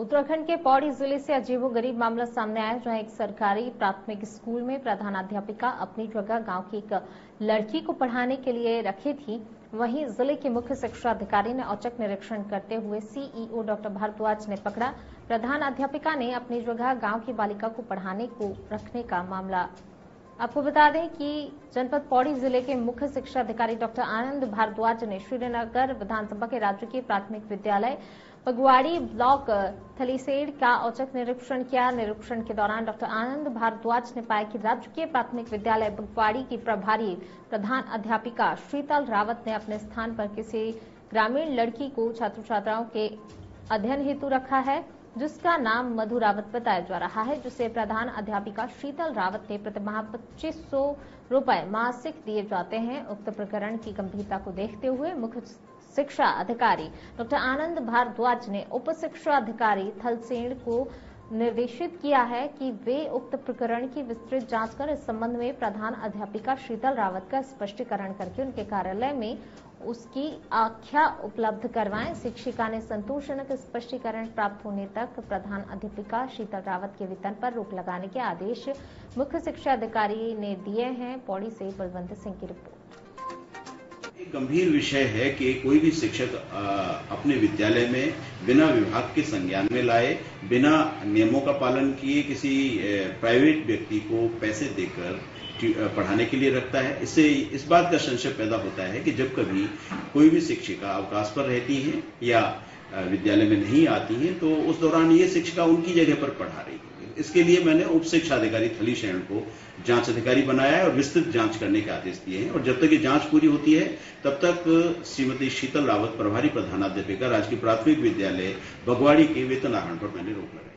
उत्तराखंड के पौड़ी ज़िले से अजीबो गरीब मामला सामने आया, जहाँ एक सरकारी प्राथमिक स्कूल में प्रधानाध्यापिका अपनी जगह गाँव की एक लड़की को पढ़ाने के लिए रखी थी। वहीं ज़िले के मुख्य शिक्षा अधिकारी ने औचक निरीक्षण करते हुए सीईओ डॉक्टर भारद्वाज ने पकड़ा। प्रधान अध्यापिका ने अपनी जगह गाँव की बालिका को पढ़ाने को रखने का मामला आपको बता दें कि जनपद पौड़ी ज़िले के मुख्य शिक्षा अधिकारी डॉक्टर आनंद भारद्वाज ने श्रीनगर विधानसभा के राजकीय प्राथमिक विद्यालय पगवाड़ी ब्लॉक थलीसेड़ का औचक निरीक्षण किया। निरीक्षण के दौरान डॉक्टर आनंद भारद्वाज ने पाया कि राजकीय प्राथमिक विद्यालय बगवाड़ी की प्रभारी प्रधान अध्यापिका शीतल रावत ने अपने स्थान पर किसी ग्रामीण लड़की को छात्र छात्राओं के अध्ययन हेतु रखा है। जिसका नाम मधु रावत बताया जा रहा है, जिसे प्रधान अध्यापिका शीतल रावत ने प्रतिमाह पच्चीस सौ रूपए मासिक दिए जाते हैं। उक्त प्रकरण की गंभीरता को देखते हुए मुख्य शिक्षा अधिकारी डॉक्टर आनंद भारद्वाज ने उप शिक्षा अधिकारी थलसेन को निर्देशित किया है कि वे उक्त प्रकरण की विस्तृत जाँच कर इस संबंध में प्रधान अध्यापिका शीतल रावत का स्पष्टीकरण करके उनके कार्यालय में उसकी आख्या उपलब्ध करवाएँ। शिक्षिका ने संतोषजनक स्पष्टीकरण प्राप्त होने तक प्रधान अध्यापिका शीतल रावत के वेतन पर रोक लगाने के आदेश मुख्य शिक्षा अधिकारी ने दिए हैं। पौड़ी से बलवंत सिंह की रिपोर्ट। गंभीर विषय है कि कोई भी शिक्षक अपने विद्यालय में बिना विभाग के संज्ञान में लाए, बिना नियमों का पालन किए किसी प्राइवेट व्यक्ति को पैसे देकर पढ़ाने के लिए रखता है। इससे, इस बात का संशय पैदा होता है कि जब कभी कोई भी शिक्षिका अवकाश पर रहती है या विद्यालय में नहीं आती है तो उस दौरान ये शिक्षिका उनकी जगह पर पढ़ा रही है। इसके लिए मैंने उप शिक्षा अधिकारी थली शरण को जाँच अधिकारी बनाया है और विस्तृत जाँच करने के आदेश दिए हैं। और जब तक ये जाँच पूरी होती है, तब तक श्रीमती शीतल रावत प्रभारी प्रधानाध्यापिका, राजकीय प्राथमिक विद्यालय बगवाड़ी के वेतन आहरण पर मैंने रोक लगाई।